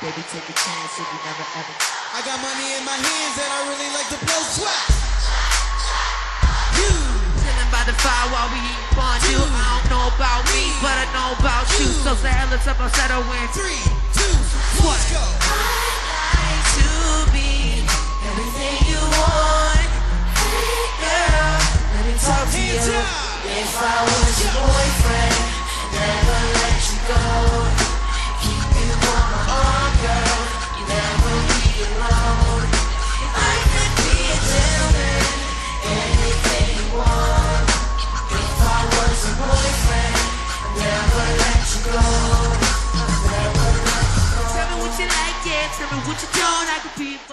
Baby, take a chance if you never ever. I got money in my hands and I really like to blow sweat. You. Chilling by the fire while we eat fondue. I don't know about me, but I know about you. So say hello to my settle in. Three, two, one, let's go. like to be everything you want. Hey girl, let me talk to you. If I was your Jackson and Wichita, I could be